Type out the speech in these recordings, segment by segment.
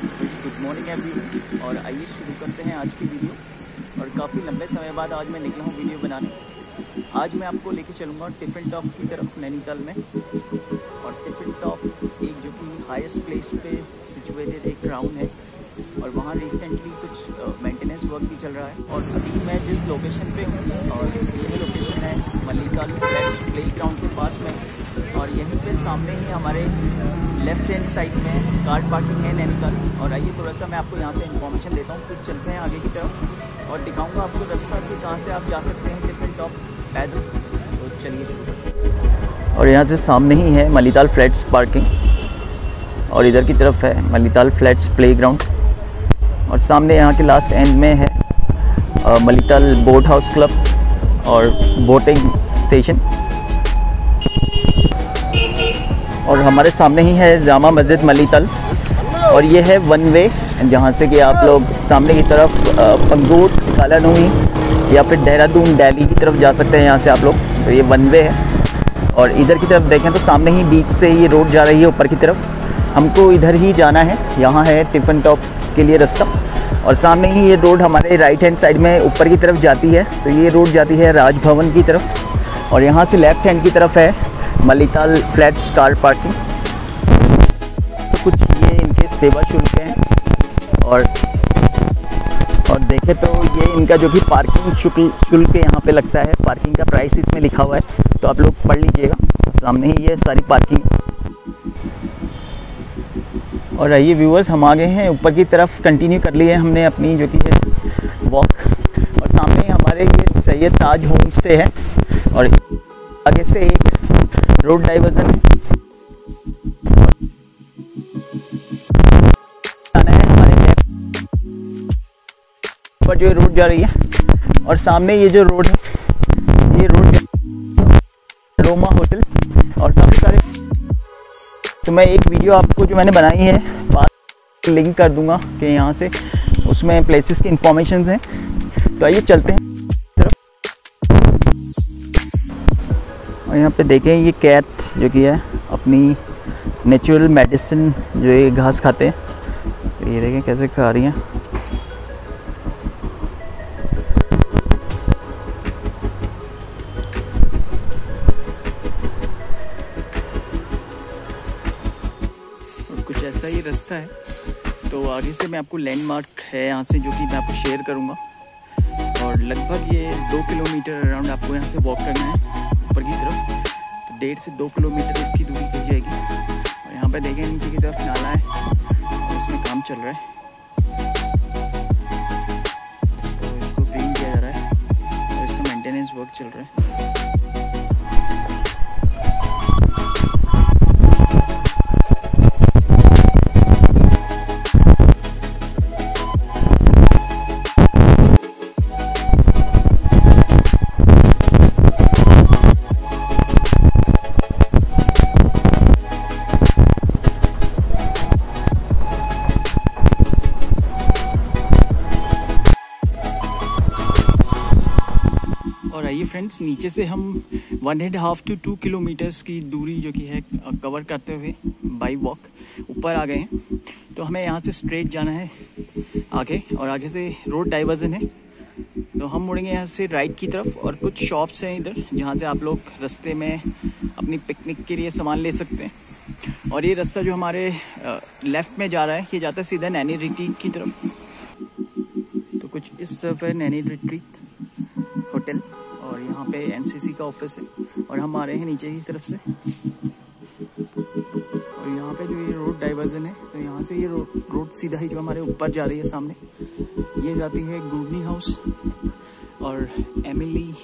Good morning every और आइए शुरू करते हैं आज की वीडियो और काफ़ी लंबे समय बाद आज मैं निकला हूँ वीडियो बनाने। आज मैं आपको लेके चलूँगा टिफ़िन टॉप की तरफ़ नैनीताल में। और टिफ़िन टॉप एक जो कि हाईएस्ट प्लेस पे सिचुएटेड एक ग्राउंड है। और वहाँ रिसेंटली कुछ मेंटेनेंस वर्क भी चल रहा है। और अभी मैं जिस लोकेशन पे हूँ, और ये लोकेशन है मल्लिकाल प्ले ग्राउंड के पास में। और यहीं पे सामने ही हमारे लेफ़्ट हैंड साइड में कार पार्किंग है नैनीताल और आइए थोड़ा सा मैं आपको यहाँ से इन्फॉर्मेशन देता हूँ कुछ चलते हैं आगे की तरफ़। और दिखाऊँगा आपको रास्ता कि कहाँ से आप जा सकते हैं डिफरेंट टॉप पैदल। तो चलिए शुरू और यहाँ से सामने ही है मलीताल फ्लैट्स पार्किंग और इधर की तरफ़ है मलीताल फ्लैट्स प्ले और सामने यहाँ के लास्ट एंड में है मलिताल बोट हाउस क्लब और बोटिंग स्टेशन और हमारे सामने ही है जामा मस्जिद मलीतल और ये है वन वे जहाँ से कि आप लोग सामने की तरफ़ पंगूट काला नूही या फिर देहरादून, दिल्ली की तरफ़ जा सकते हैं यहाँ से आप लोग। तो ये वन वे है। और इधर की तरफ़ देखें तो सामने ही बीच से ये रोड जा रही है ऊपर की तरफ़। हमको इधर ही जाना है। यहाँ है टिफन टॉप के लिए रास्ता। और सामने ही ये रोड हमारे राइट हैंड साइड में ऊपर की तरफ़ जाती है। तो ये रोड जाती है राजभवन की तरफ़। और यहाँ से लेफ़्ट हैंड की तरफ़ है मलिताल फ्लैट्स कार पार्किंग। तो कुछ ये इनके सेवा शुल्क हैं और और देखें तो ये इनका जो भी पार्किंग शुल्क शुल्क यहाँ पे लगता है, पार्किंग का प्राइस इसमें लिखा हुआ है तो आप लोग पढ़ लीजिएगा, सामने ही ये सारी पार्किंग। और आइए व्यूअर्स हम आ गए हैं, ऊपर की तरफ़ कंटिन्यू कर लिए हमने अपनी जो कि है वॉक और सामने हमारे ये सैयद ताज होम स्टे है, और आगे से एक रोड डाइवर्जन पर जो रोड जा रही है, और सामने ये जो रोड है, ये रोड रोमा होटल और काफ़ी सारे तो मैं एक वीडियो आपको जो मैंने बनाई है लिंक कर दूँगा कि यहाँ से उसमें प्लेसेस की इंफॉर्मेशन हैं। तो आइए चलते हैं। और यहाँ पे देखें, ये कैट जो कि है, अपनी नेचुरल मेडिसिन जो ये घास खाते हैं। ये देखें कैसे खा रही हैं। कुछ ऐसा ही रास्ता है। तो आगे से मैं आपको लैंडमार्क है यहाँ से जो कि मैं आपको शेयर करूँगा। और लगभग ये दो किलोमीटर अराउंड आपको यहाँ से वॉक करना है। ऊपर की तरफ़ तो डेढ़ से दो किलोमीटर इसकी दूरी की जाएगी। और यहाँ पर देखें नीचे की तरफ़ नाला है, और इसमें काम चल रहा है। तो इसको क्लीन किया जा रहा है, और इसका मेंटेनेंस वर्क चल रहा है। और आइए फ्रेंड्स नीचे से हम one and half to two kilometres की दूरी जो कि है कवर करते हुए बाई वॉक ऊपर आ गए हैं। तो हमें यहाँ से स्ट्रेट जाना है आगे और आगे से रोड डाइवर्जन है। तो हम मुड़ेंगे यहाँ से राइट की तरफ़ और कुछ शॉप्स हैं इधर जहाँ से आप लोग रास्ते में अपनी पिकनिक के लिए सामान ले सकते हैं। और ये रास्ता जो हमारे लेफ़्ट में जा रहा है, ये जाता है सीधा नैनी रिट्रीट की तरफ़। तो कुछ इस तरफ़ है नैनी रिट्रीट होटल और यहाँ पे एनसीसी का ऑफ़िस है और हम आ रहे हैं नीचे की तरफ़ से। और यहाँ पे जो ये रोड डाइवर्जन है तो यहाँ से ये रोड रोड सीधा ही जो हमारे ऊपर जा रही है सामने, ये जाती है गुडनी हाउस और एमिली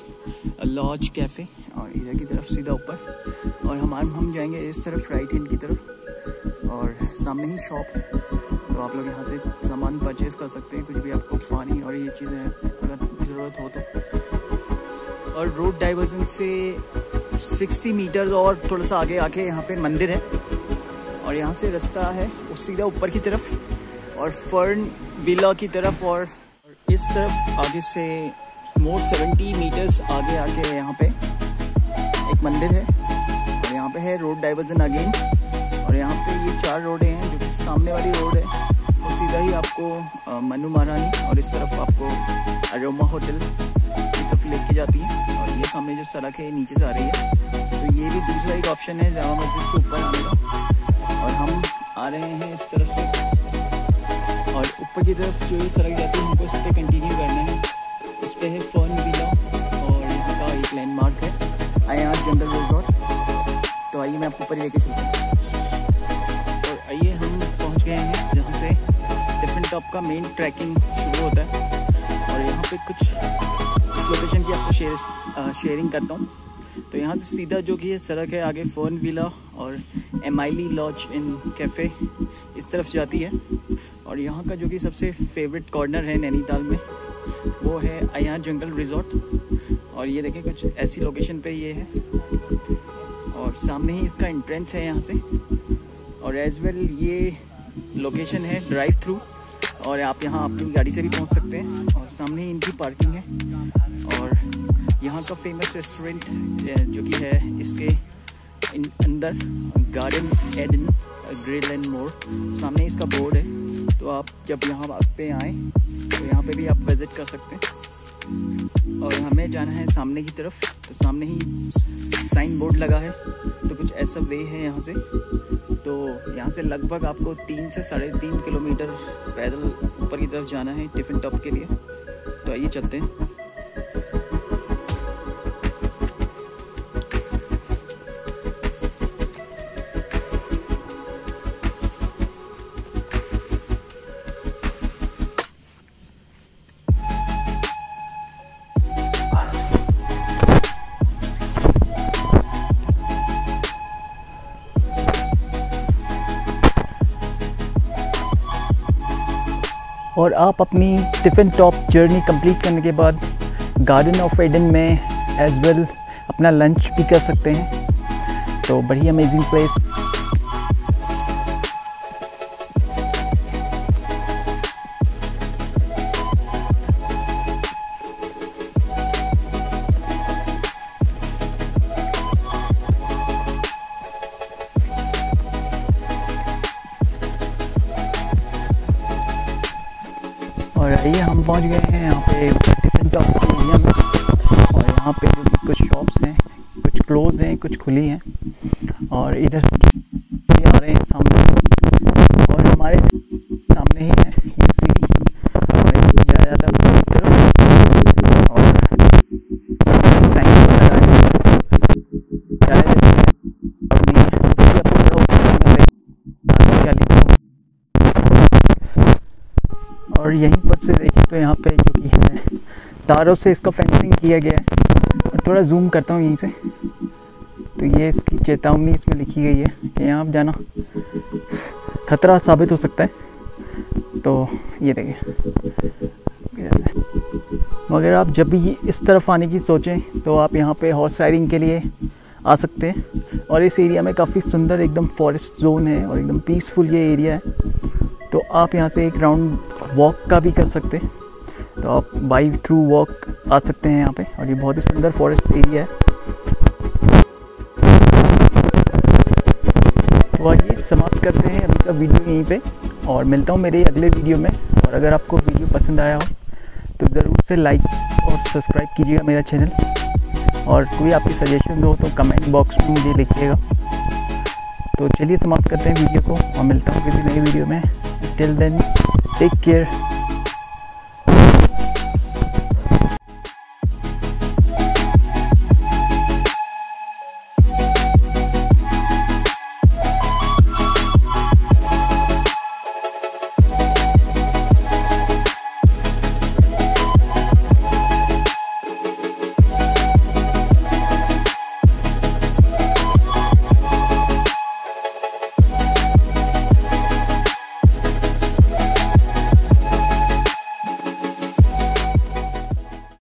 लॉज कैफ़े और इधर की तरफ़ सीधा ऊपर। और हमारे हम जाएँगे इस तरफ़ राइट हैंड की तरफ़ और सामने ही शॉप है। तो आप लोग यहाँ से सामान परचेज कर सकते हैं, कुछ भी आपको पानी और ये चीज़ें अगर ज़रूरत हो तो। और रोड डाइवर्जन से 60 मीटर और थोड़ा सा आगे आके यहाँ पे मंदिर है। और यहाँ से रास्ता है उस सीधा ऊपर की तरफ़ और फर्न बिला की तरफ़ और इस तरफ़ आगे से मोर 70 मीटर्स आगे आके यहाँ पे एक मंदिर है। और यहाँ पे है रोड डाइवर्जन अगेन और यहाँ पे ये चार रोडें हैं जो सामने वाली रोड है। और सीधा ही आपको मनु महारानी और इस तरफ़ आपको अरोमा होटल लेके जाती है। और ये सामने जो सड़क है, नीचे से आ रही है। तो ये भी दूसरा एक ऑप्शन है जामा मस्जिद से ऊपर आने का। और हम आ रहे हैं इस तरफ़ से। और ऊपर की तरफ़ जो ये सड़क जाती है, हमको इस पर कंटिन्यू करना है। इस पर है फर्न विला और यहाँ का एक लैंडमार्क है आज जंगल रिजॉर्ट तो आइए मैं आपको ऊपर लेके चलता हूँ। और आइए हम पहुँच गए हैं, जहाँ से डिफरेंट टॉप का मेन ट्रैकिंग शुरू होता है। और यहाँ पे कुछ इस लोकेशन की आपको शेयर शेयरिंग करता हूँ। तो यहाँ से सीधा जो कि सड़क है, आगे फ़ोन विला और एमाइली लॉज इन कैफ़े इस तरफ़ जाती है। और यहाँ का जो कि सबसे फेवरेट कॉर्नर है नैनीताल में, वो है अयार जंगल रिजॉर्ट और ये देखें, कुछ ऐसी लोकेशन पे ये है। और सामने ही इसका एंट्रेंस है यहाँ से। और एज वेल ये लोकेशन है ड्राइव थ्रू और आप यहाँ अपनी गाड़ी से भी पहुँच सकते हैं। और सामने ही इनकी पार्किंग है। और यहाँ का फ़ेमस रेस्टोरेंट जो कि है, इसके इन, अंदर garden Eden grill and more सामने इसका बोर्ड है। तो आप जब यहाँ पे आएँ तो यहाँ पे भी आप विज़िट कर सकते हैं। और हमें जाना है सामने की तरफ़ तो सामने ही साइन बोर्ड लगा है। तो कुछ ऐसा वे है यहाँ से। तो यहाँ से लगभग आपको तीन से साढ़े तीन किलोमीटर पैदल ऊपर की तरफ़ जाना है, टिफ़िन टॉप के लिए। तो आइए चलते हैं। और आप अपनी टिफ़िन टॉप जर्नी कंप्लीट करने के बाद गार्डन ऑफ़ एडन में एज वेल अपना लंच भी कर सकते हैं। तो बड़ी अमेजिंग प्लेस और आइए हम पहुँच गए हैं यहाँ पे डिफरेंट टॉप एरिया में। और यहाँ पे कुछ शॉप्स हैं, कुछ क्लोज हैं, कुछ खुली हैं। और इधर से आ रहे हैं सामने और हमारे सामने ही है ये सीढ़ी और यहाँ से जाया जाता है ऊपर की तरफ़ और साइन वगैरह जाया जैसे और नहीं है फिर आपको बड़ा ऊपर में आगे क्या लिखा हुआ और यहीं पर से देखें तो यहाँ पे जो कि है, तारों से इसका फेंसिंग किया गया है। थोड़ा जूम करता हूँ यहीं से। तो ये इसकी चेतावनी इसमें लिखी गई है कि यहाँ आप जाना, खतरा साबित हो सकता है। तो ये देखिए मगर आप जब भी इस तरफ़ आने की सोचें तो आप यहाँ पे हॉर्स राइडिंग के लिए आ सकते हैं। और इस एरिया में काफ़ी सुंदर एकदम फॉरेस्ट जोन है और एकदम पीसफुल ये एरिया है। तो आप यहाँ से एक राउंड वॉक का भी कर सकते हैं। तो आप बाई थ्रू वॉक आ सकते हैं यहाँ पे और ये बहुत ही सुंदर फॉरेस्ट एरिया है। तो आइए समाप्त करते हैं अभी का वीडियो यहीं पे और मिलता हूँ मेरे अगले वीडियो में। और अगर आपको वीडियो पसंद आया हो तो ज़रूर से लाइक और सब्सक्राइब कीजिएगा मेरा चैनल और कोई आपकी सजेशन हो तो कमेंट बॉक्स में मुझे लिखिएगा। तो चलिए समाप्त करते हैं वीडियो को और मिलता हूँ किसी नई वीडियो में। Till then Take care.